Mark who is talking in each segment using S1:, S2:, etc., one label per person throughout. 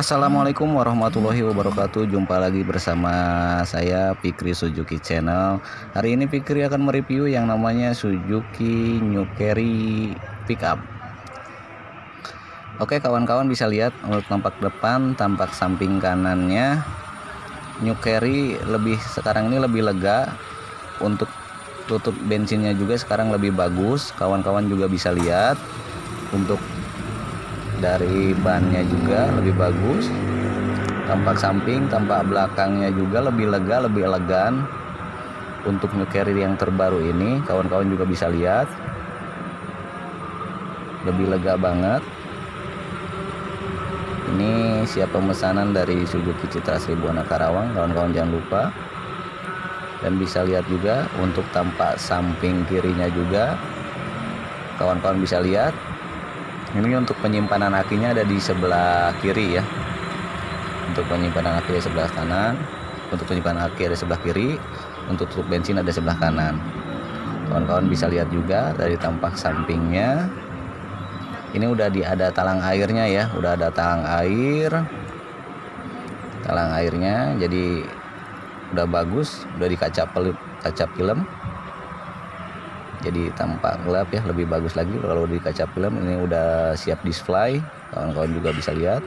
S1: Assalamualaikum warahmatullahi wabarakatuh. Jumpa lagi bersama saya Fikri Suzuki Channel. Hari ini Fikri akan mereview yang namanya Suzuki New Carry Pickup. Oke kawan-kawan bisa lihat untuk tampak depan tampak samping kanannya. New Carry lebih sekarang ini lebih lega. Untuk tutup bensinnya juga sekarang lebih bagus. Kawan-kawan juga bisa lihat. Untuk dari bannya juga lebih bagus. Tampak samping tampak belakangnya juga lebih lega lebih elegan. Untuk new carrier yang terbaru ini kawan-kawan juga bisa lihat. Lebih lega banget. Ini siap pemesanan dari Suzuki Citra Seribuana Karawang kawan-kawan jangan lupa. Dan bisa lihat juga untuk tampak samping kirinya juga. Kawan-kawan bisa lihat ini untuk penyimpanan akinya ada di sebelah kiri ya. Untuk penyimpanan aki di sebelah kanan untuk penyimpanan aki ada sebelah kiri untuk tutup bensin ada sebelah kanan. Kawan-kawan bisa lihat juga dari tampak sampingnya. Ini udah di ada talang airnya ya udah ada talang air. Talang airnya jadi udah bagus udah dikaca kaca film jadi tampak gelap ya lebih bagus lagi. Kalau di kaca film ini udah siap display kawan-kawan juga bisa lihat.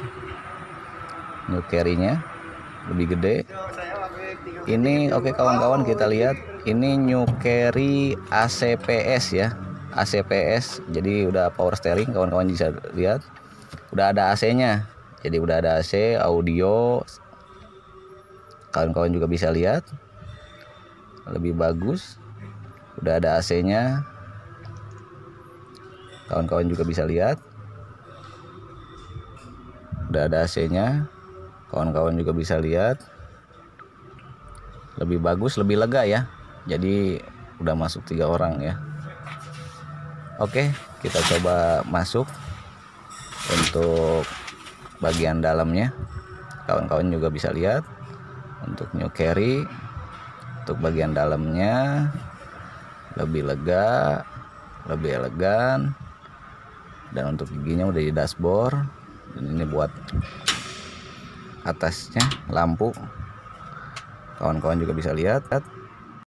S1: New carry-nya. Lebih gede. Ini oke okay, kawan-kawan kita lihat. Ini new carry ACPS ya. ACPS jadi udah power steering kawan-kawan bisa lihat. Udah ada AC nya jadi udah ada AC audio. Kawan-kawan juga bisa lihat. Lebih bagus udah ada AC nya kawan-kawan juga bisa lihat. Udah ada AC nya kawan-kawan juga bisa lihat. Lebih bagus lebih lega ya. Jadi udah masuk tiga orang ya. Oke kita coba masuk untuk bagian dalamnya. Kawan-kawan juga bisa lihat. Untuk new carry untuk bagian dalamnya lebih lega lebih elegan. Dan untuk giginya udah di dashboard. Dan ini buat atasnya lampu. Kawan-kawan juga bisa lihat.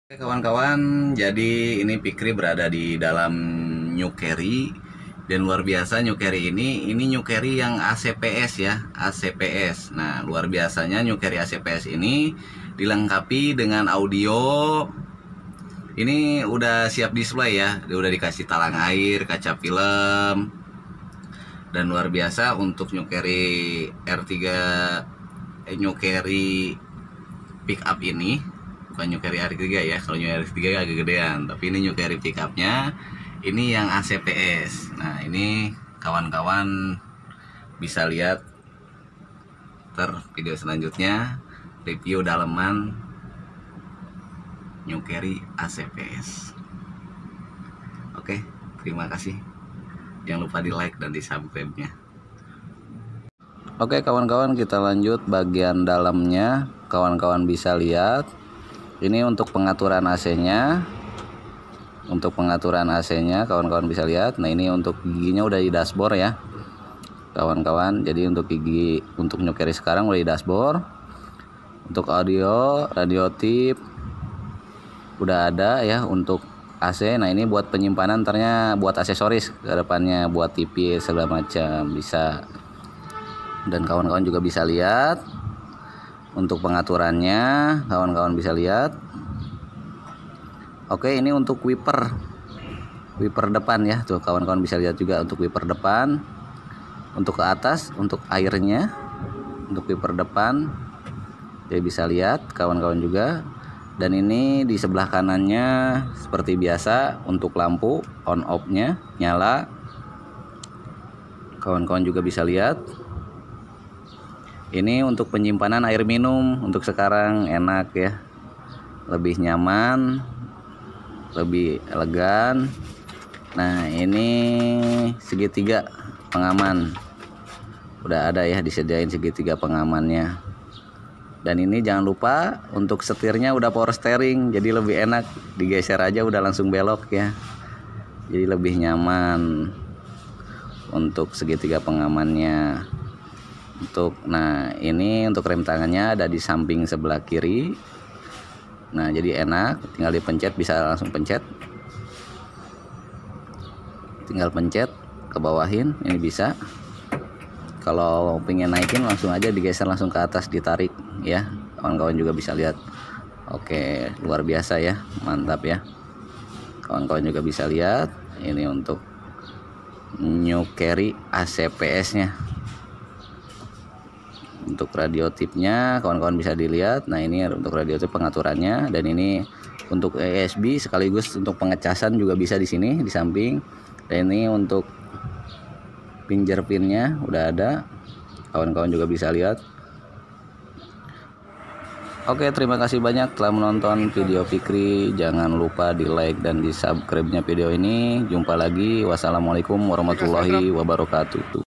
S1: Kawan-kawan jadi ini Pikri berada di dalam New Carry. Dan luar biasa New Carry ini ini New Carry yang ACPS ya ACPS nah luar biasanya New Carry ACPS ini dilengkapi dengan audio ini udah siap display ya. Udah dikasih talang air kaca film. Dan luar biasa untuk New Carry R3 eh, Carry pick up ini. Bukan New Carry R3 ya kalau Carry R3 agak gedean. Tapi ini Carry pick upnya. Ini yang ACPS nah ini kawan-kawan bisa lihat ter video selanjutnya. Review daleman New Carry ACPS oke terima kasih. Jangan lupa di like dan di subscribe nya Oke kawan-kawan kita lanjut bagian dalamnya. Kawan-kawan bisa lihat ini untuk pengaturan AC nya untuk pengaturan AC nya kawan-kawan bisa lihat. Nah ini untuk giginya udah di dashboard ya kawan-kawan. Jadi untuk gigi untuk Carry sekarang udah di dashboard. Untuk audio radio tip udah ada ya untuk AC nah ini buat penyimpanan ternyata buat aksesoris ke depannya buat TV segala macam bisa. Dan kawan-kawan juga bisa lihat untuk pengaturannya kawan-kawan bisa lihat. Oke ini untuk wiper. Wiper depan ya tuh kawan-kawan bisa lihat juga untuk wiper depan. Untuk ke atas untuk airnya untuk wiper depan dia bisa lihat kawan-kawan juga dan ini di sebelah kanannya seperti biasa untuk lampu on off nya nyala. Kawan-kawan juga bisa lihat. Ini untuk penyimpanan air minum untuk sekarang enak ya. Lebih nyaman lebih elegan. Nah ini segitiga pengaman. Udah ada ya disediain segitiga pengamannya dan ini jangan lupa untuk setirnya udah power steering jadi lebih enak. Digeser aja udah langsung belok ya. Jadi lebih nyaman untuk segitiga pengamannya. Untuk nah ini untuk rem tangannya ada di samping sebelah kiri. Nah jadi enak. Tinggal dipencet bisa langsung pencet. Tinggal pencet ke bawahin ini bisa kalau pengen naikin langsung aja digeser langsung ke atas ditarik ya. Kawan-kawan juga bisa lihat. Oke luar biasa ya mantap ya. Kawan-kawan juga bisa lihat ini untuk new carry ACPS nya untuk radio tipnya kawan-kawan bisa dilihat. Nah ini untuk radio tip pengaturannya dan ini untuk ESB sekaligus untuk pengecasan juga bisa di sini di samping. Dan ini untuk pinjer pinnya udah ada. Kawan-kawan juga bisa lihat. Oke terima kasih banyak telah menonton video Fikri. Jangan lupa di like dan di subscribe nya video ini. Jumpa lagi. Wassalamualaikum warahmatullahi wabarakatuh